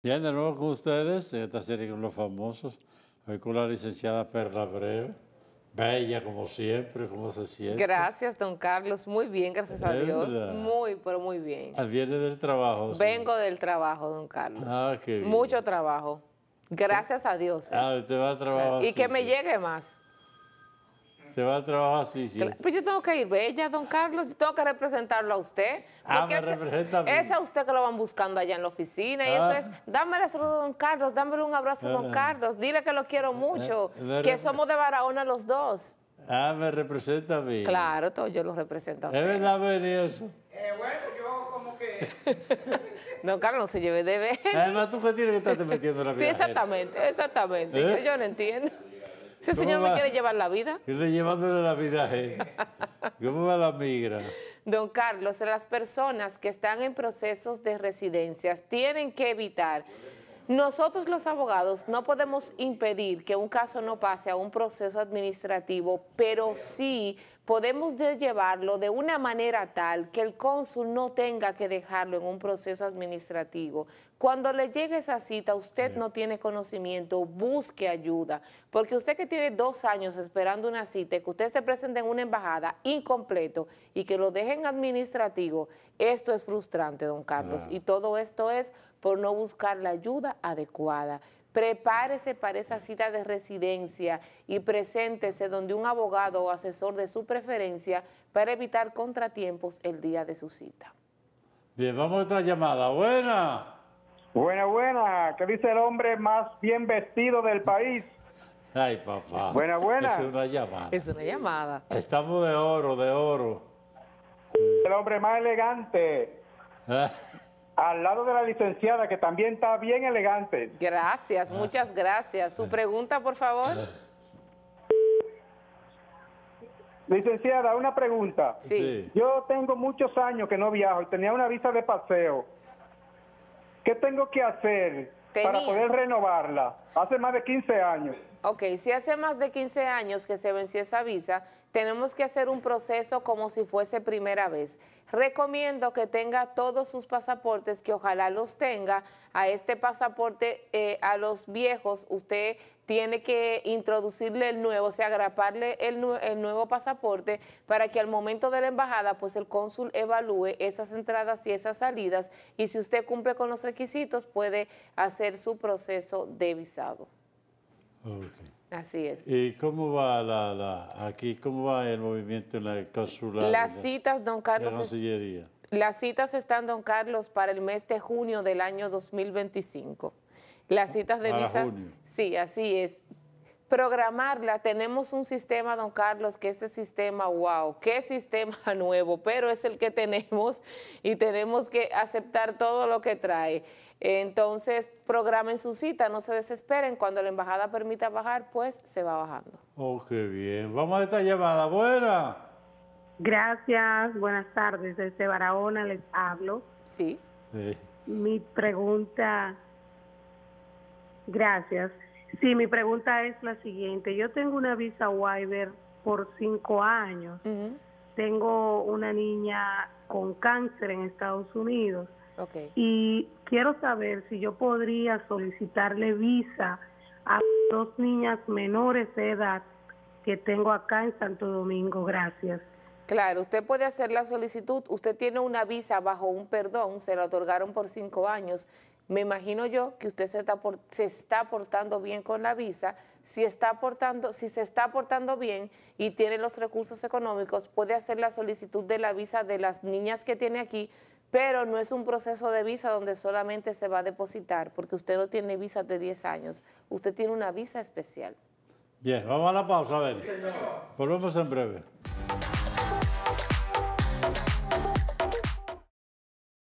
Bien, de nuevo con ustedes en esta serie con los famosos. Hoy con la licenciada Perla Abreu. Bella como siempre, ¿cómo se siente? Gracias, don Carlos. Muy bien, gracias a ¿Es Dios. verdad? Muy, pero muy bien. Al viernes del trabajo. sí. Vengo del trabajo, don Carlos. Ah, qué bien. Mucho trabajo. Gracias a Dios. ¿eh? Ah, usted va al trabajo y que me llegue más. Usted va al trabajo así, sí. Pues yo tengo que ir bella, don Carlos. Yo tengo que representarlo a usted. Ah, me ese- representa a mí. Es a usted que lo van buscando allá en la oficina. Y Ah. eso es, dámele saludo a don Carlos, dámele un abrazo a don Ah. Carlos. Dile que lo quiero mucho. Eh, me que somos de Barahona los dos. Ah, me representa a mí. Claro, todo yo lo represento a ¿Es usted. verdad, Beni, eso? Eh, bueno, yo como que... Don Carlos no se lleve de ver. Además, tú que tienes que estarte metiendo en la Sí, vida. exactamente, exactamente. ¿Eh? Yo no entiendo. Ese ¿Cómo señor me quiere llevar la vida. Le llevándole la vida él. ¿Cómo va la migra? Don Carlos, las personas que están en procesos de residencias tienen que evitar. Nosotros los abogados no podemos impedir que un caso no pase a un proceso administrativo, pero sí podemos de- llevarlo de una manera tal que el cónsul no tenga que dejarlo en un proceso administrativo. Cuando le llegue esa cita, usted no tiene conocimiento, busque ayuda, porque usted que tiene dos años esperando una cita, que usted se presente en una embajada incompleto y que lo dejen administrativo, esto es frustrante, don Carlos, y todo esto es por no buscar la ayuda adecuada. Prepárese para esa cita de residencia y preséntese donde un abogado o asesor de su preferencia para evitar contratiempos el día de su cita. Bien, vamos a otra llamada. Buena. Buena, buena. ¿Qué dice el hombre más bien vestido del país? Ay, papá. Buena, buena. Es una llamada. Es una llamada. Estamos de oro, de oro. El hombre más elegante. Al lado de la licenciada, que también está bien elegante. Gracias, muchas gracias. Su pregunta, por favor. Licenciada, una pregunta. Sí. Yo tengo muchos años que no viajo y tenía una visa de paseo. ¿Qué tengo que hacer para poder renovarla? Hace más de 15 años. Ok, si hace más de 15 años que se venció esa visa, tenemos que hacer un proceso como si fuese primera vez. Recomiendo que tenga todos sus pasaportes, que ojalá los tenga. A este pasaporte, eh, a los viejos, usted tiene que introducirle el nuevo, o sea, agraparle el, nue- el nuevo pasaporte para que al momento de la embajada, pues el cónsul evalúe esas entradas y esas salidas. Y si usted cumple con los requisitos, puede hacer su proceso de visado. Ok. Así es. ¿Y cómo va la, la, aquí, cómo va el movimiento en la consulada? Las citas, don Carlos, la es- las citas están, don Carlos, para el mes de junio del año 2025. Las citas de visa, junio. sí, así es. Programarla, tenemos un sistema, don Carlos, que ese sistema, wow, qué sistema nuevo, pero es el que tenemos y tenemos que aceptar todo lo que trae. Entonces, programen su cita, no se desesperen, cuando la embajada permita bajar, pues se va bajando. Oh, qué bien. Vamos a esta llamada. Buena. Gracias, buenas tardes. Desde Barahona les hablo. Sí. Sí. Mi pregunta, gracias. Sí, mi pregunta es la siguiente. Yo tengo una visa waiver por cinco años. Tengo una niña con cáncer en Estados Unidos Ok. y quiero saber si yo podría solicitarle visa a dos niñas menores de edad que tengo acá en Santo Domingo. Gracias. Claro, usted puede hacer la solicitud. Usted tiene una visa bajo un perdón, se la otorgaron por cinco años. Me imagino yo que usted se está, se está portando bien con la visa. Si, está portando, si se está portando bien y tiene los recursos económicos, puede hacer la solicitud de la visa de las niñas que tiene aquí, pero no es un proceso de visa donde solamente se va a depositar, porque usted no tiene visa de 10 años. Usted tiene una visa especial. Bien, vamos a la pausa, a ver. Volvemos en breve.